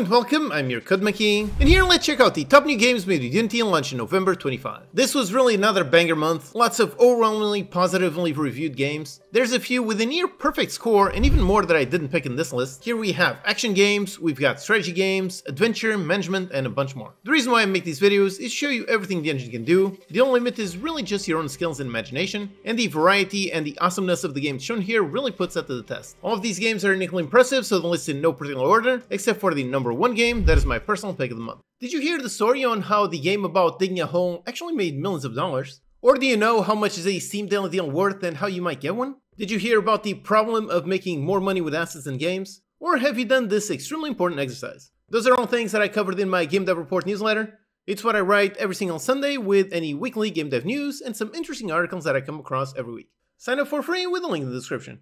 and welcome, I'm your Code Monkey, and here let's check out the top new games made with Unity and launched in November 25. This was really another banger month, lots of overwhelmingly positively reviewed games. There's a few with a near perfect score and even more that I didn't pick in this list. Here we have action games, we've got strategy games, adventure, management, and a bunch more. The reason why I make these videos is to show you everything the engine can do, the only limit is really just your own skills and imagination, and the variety and the awesomeness of the games shown here really puts that to the test. All of these games are uniquely impressive, so they're listed in no particular order, except for the number one game, that is my personal pick of the month. Did you hear the story on how the game about digging a hole actually made millions of dollars? Or do you know how much is a Steam Daily Deal worth and how you might get one? Did you hear about the problem of making more money with assets in games? Or have you done this extremely important exercise? Those are all things that I covered in my Game Dev Report newsletter. It's what I write every single Sunday with any weekly game dev news and some interesting articles that I come across every week. Sign up for free with a link in the description.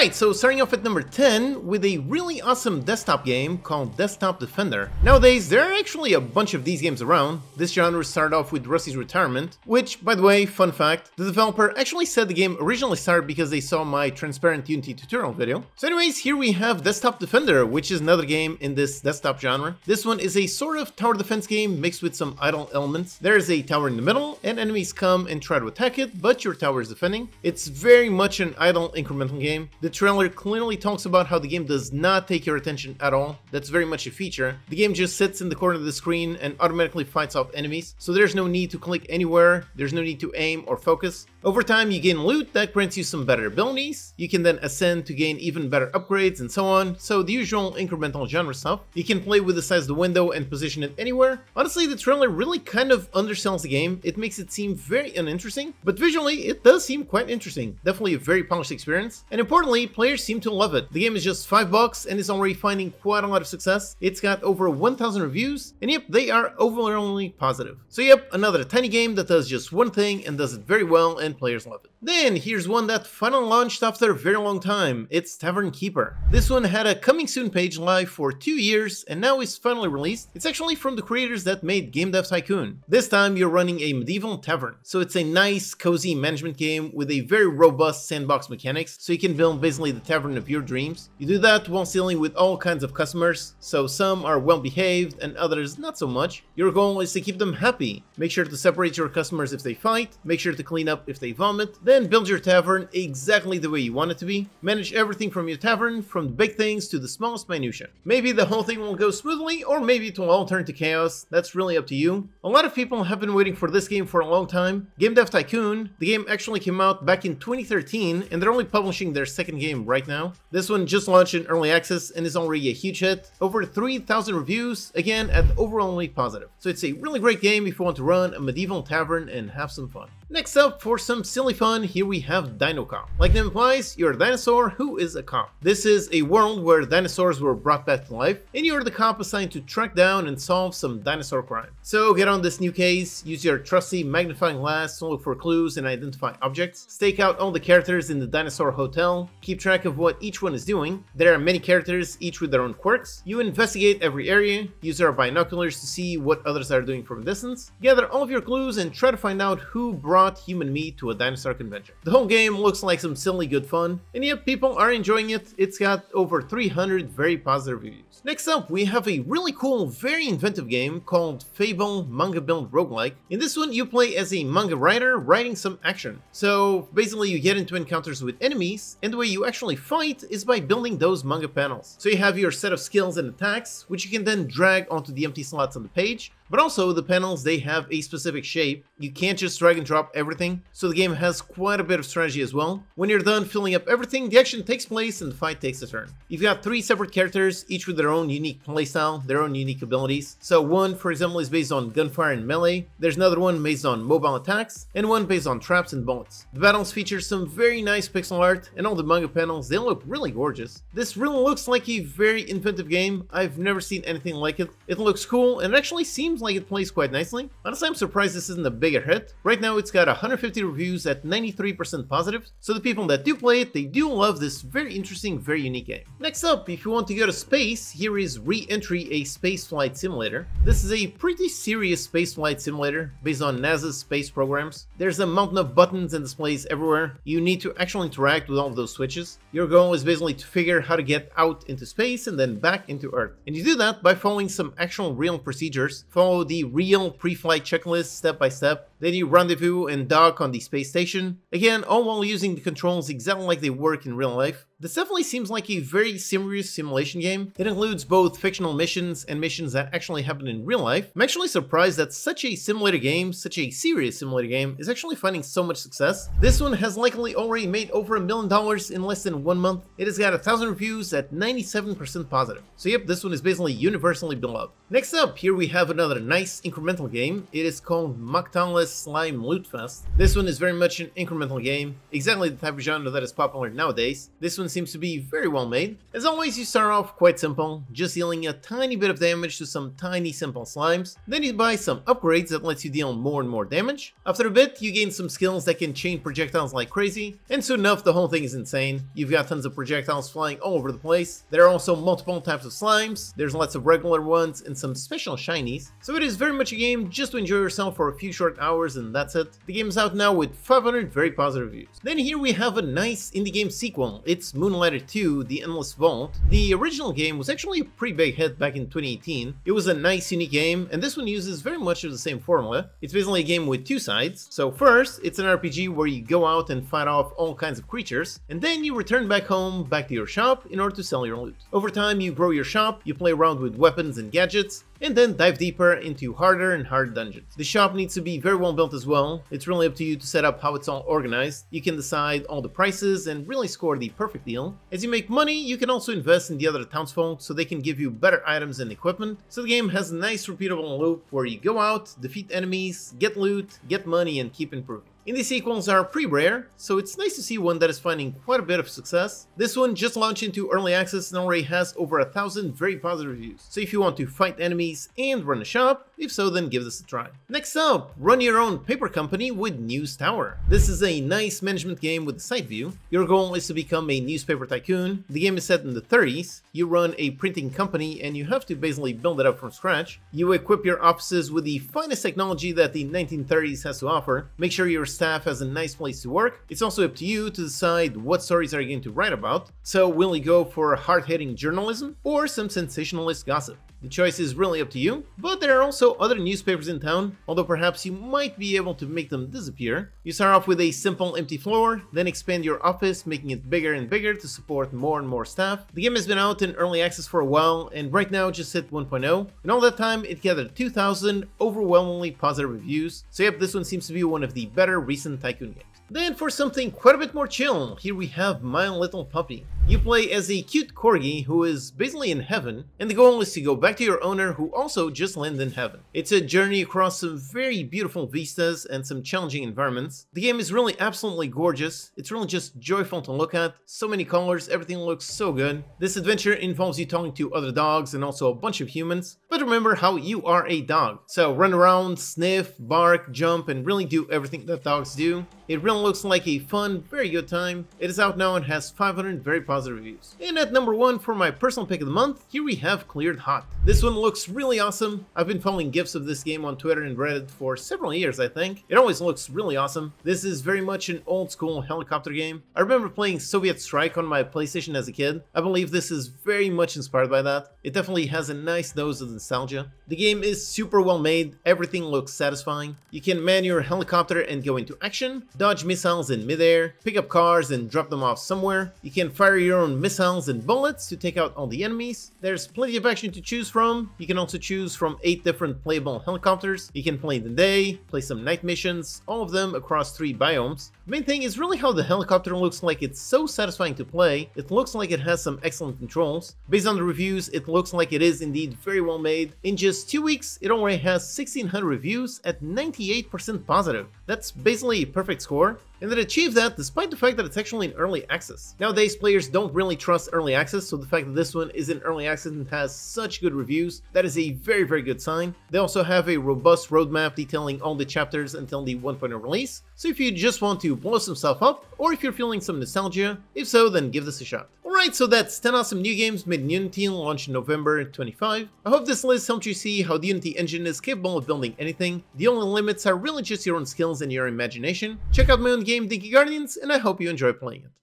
Alright, so starting off at number 10 with a really awesome desktop game called Desktop Defender. Nowadays, there are actually a bunch of these games around. This genre started off with Rusty's Retirement, which, by the way, fun fact, the developer actually said the game originally started because they saw my transparent Unity tutorial video. So anyways, here we have Desktop Defender, which is another game in this desktop genre. This one is a sort of tower defense game mixed with some idle elements. There is a tower in the middle, and enemies come and try to attack it, but your tower is defending. It's very much an idle incremental game. The trailer clearly talks about how the game does not take your attention at all. That's very much a feature. The game just sits in the corner of the screen and automatically fights off enemies, so there's no need to click anywhere, there's no need to aim or focus. Over time, you gain loot that grants you some better abilities. You can then ascend to gain even better upgrades and so on. So the usual incremental genre stuff. You can play with the size of the window and position it anywhere. Honestly, the trailer really kind of undersells the game. It makes it seem very uninteresting, but visually it does seem quite interesting. Definitely a very polished experience. And importantly, players seem to love it. The game is just 5 bucks and is already finding quite a lot of success. It's got over 1000 reviews and yep, they are overwhelmingly positive. So yep, another tiny game that does just one thing and does it very well and players love it. Then here's one that finally launched after a very long time, it's Tavern Keeper. This one had a coming soon page live for two years and now is finally released. It's actually from the creators that made Game Dev Tycoon. This time you're running a medieval tavern, so it's a nice cozy management game with a very robust sandbox mechanics, so you can build basically the tavern of your dreams. You do that while dealing with all kinds of customers, so some are well behaved and others not so much. Your goal is to keep them happy. Make sure to separate your customers if they fight, make sure to clean up if they vomit, then build your tavern exactly the way you want it to be. Manage everything from your tavern, from the big things to the smallest minutia. Maybe the whole thing will go smoothly, or maybe it will all turn to chaos, that's really up to you. A lot of people have been waiting for this game for a long time. Game Dev Tycoon, the game actually came out back in 2013, and they're only publishing their second game right now. This one just launched in early access and is already a huge hit. Over 3,000 reviews, again at overwhelmingly positive. So it's a really great game if you want to run a medieval tavern and have some fun. Next up, for some silly fun, here we have Dinocop. Like the name implies, you're a dinosaur who is a cop. This is a world where dinosaurs were brought back to life, and you're the cop assigned to track down and solve some dinosaur crime. So get on this new case, use your trusty magnifying glass to look for clues and identify objects, stake out all the characters in the dinosaur hotel, keep track of what each one is doing. There are many characters, each with their own quirks. You investigate every area, use your binoculars to see what others are doing from a distance, gather all of your clues and try to find out who brought brought human meat to a dinosaur convention. The whole game looks like some silly good fun, and yet people are enjoying it. It's got over 300 very positive reviews. Next up, we have a really cool, very inventive game called Fable Manga Build Roguelike. In this one, you play as a manga writer writing some action. So basically, you get into encounters with enemies, and the way you actually fight is by building those manga panels. So you have your set of skills and attacks, which you can then drag onto the empty slots on the page, but also the panels, they have a specific shape. You can't just drag and drop everything, so the game has quite a bit of strategy as well. When you're done filling up everything, the action takes place and the fight takes a turn. You've got three separate characters, each with their own unique playstyle, their own unique abilities. So one, for example, is based on gunfire and melee, there's another one based on mobile attacks, and one based on traps and bullets. The battles feature some very nice pixel art, and all the manga panels, they look really gorgeous. This really looks like a very inventive game, I've never seen anything like it. It looks cool, and it actually seems seems like it plays quite nicely. Honestly, I'm surprised this isn't a bigger hit. Right now, it's got 150 reviews at 93% positive, so the people that do play it, they do love this very interesting, very unique game. Next up, if you want to go to space, here is Re-Entry, a space flight simulator. This is a pretty serious space flight simulator based on NASA's space programs. There's a mountain of buttons and displays everywhere. You need to actually interact with all of those switches. Your goal is basically to figure how to get out into space and then back into Earth. And you do that by following some actual real procedures. Follow the real pre-flight checklist step by step then you rendezvous and dock on the space station. Again, all while using the controls exactly like they work in real life. This definitely seems like a very serious simulation game. It includes both fictional missions and missions that actually happen in real life. I'm actually surprised that such a simulator game, such a serious simulator game, is actually finding so much success. This one has likely already made over a million dollars in less than one month. It has got a thousand reviews at 97% positive. So yep, this one is basically universally beloved. Next up, here we have another nice incremental game. It is called Maktala's Slime Lootfest. This one is very much an incremental game, exactly the type of genre that is popular nowadays. This one seems to be very well made. As always, you start off quite simple, just dealing a tiny bit of damage to some tiny simple slimes. Then you buy some upgrades that lets you deal more and more damage. After a bit, you gain some skills that can chain projectiles like crazy, and soon enough the whole thing is insane. You've got tons of projectiles flying all over the place. There are also multiple types of slimes, there's lots of regular ones and some special shinies. So it is very much a game just to enjoy yourself for a few short hours and that's it. The game is out now with 500 very positive reviews. Then here we have a nice indie game sequel. It's Moonlighter 2, The Endless Vault. The original game was actually a pretty big hit back in 2018. It was a nice, unique game, and this one uses very much of the same formula. It's basically a game with two sides. So first, it's an RPG where you go out and fight off all kinds of creatures, and then you return back home, back to your shop, in order to sell your loot. Over time, you grow your shop, you play around with weapons and gadgets, and then dive deeper into harder and harder dungeons. The shop needs to be very well built as well. It's really up to you to set up how it's all organized. You can decide all the prices and really score the perfect deal. As you make money, you can also invest in the other townsfolk so they can give you better items and equipment. So the game has a nice repeatable loop where you go out, defeat enemies, get loot, get money, and keep improving. Indie sequels are pretty rare, so it's nice to see one that is finding quite a bit of success. This one just launched into early access and already has over a thousand very positive reviews. So if you want to fight enemies and run a shop, if so then give this a try. Next up, run your own paper company with News Tower. This is a nice management game with a side view. Your goal is to become a newspaper tycoon. The game is set in the 30s. You run a printing company and you have to basically build it up from scratch. You equip your offices with the finest technology that the 1930s has to offer. Make sure your staff has a nice place to work. It's also up to you to decide what stories are you going to write about. So will you go for hard-hitting journalism or some sensationalist gossip? The choice is really up to you, but there are also other newspapers in town, although perhaps you might be able to make them disappear. You start off with a simple empty floor, then expand your office, making it bigger and bigger to support more and more staff. The game has been out in early access for a while, and right now just hit 1.0. In all that time, it gathered 2,000 overwhelmingly positive reviews, so yep, this one seems to be one of the better recent Tycoon games. Then for something quite a bit more chill, here we have My Little Puppy. You play as a cute corgi who is basically in heaven, and the goal is to go back to your owner who also just landed in heaven. It's a journey across some very beautiful vistas and some challenging environments. The game is really absolutely gorgeous, it's really just joyful to look at, so many colors, everything looks so good. This adventure involves you talking to other dogs and also a bunch of humans, but remember how you are a dog. So run around, sniff, bark, jump, and really do everything that dogs do. It really looks like a fun, very good time. It is out now and has 500 very positive reviews. And at number one for my personal pick of the month, here we have Cleared Hot. This one looks really awesome. I've been following gifs of this game on Twitter and Reddit for several years, I think. It always looks really awesome. This is very much an old school helicopter game. I remember playing Soviet Strike on my PlayStation as a kid. I believe this is very much inspired by that. It definitely has a nice dose of nostalgia. The game is super well made, everything looks satisfying. You can man your helicopter and go into action, dodge missiles in midair, pick up cars and drop them off somewhere. You can fire your own missiles and bullets to take out all the enemies. There's plenty of action to choose from. You can also choose from 8 different playable helicopters. You can play in the day, play some night missions, all of them across 3 biomes. The main thing is really how the helicopter looks like it's so satisfying to play. It looks like it has some excellent controls. Based on the reviews, it looks like it is indeed very well made. In just two weeks, it already has 1600 reviews at 98% positive. That's basically a perfect score, and it achieved that despite the fact that it's actually in early access. Nowadays, players don't really trust early access, so the fact that this one is in early access and has such good reviews, that is a very, very good sign. They also have a robust roadmap detailing all the chapters until the 1.0 release, so if you just want to blow some stuff up, or if you're feeling some nostalgia, if so, then give this a shot. Alright, so that's 10 awesome new games made in Unity and launched in November 25. I hope this list helped you see how the Unity engine is capable of building anything. The only limits are really just your own skills and your imagination. Check out my own game Dinky Guardians, and I hope you enjoy playing it.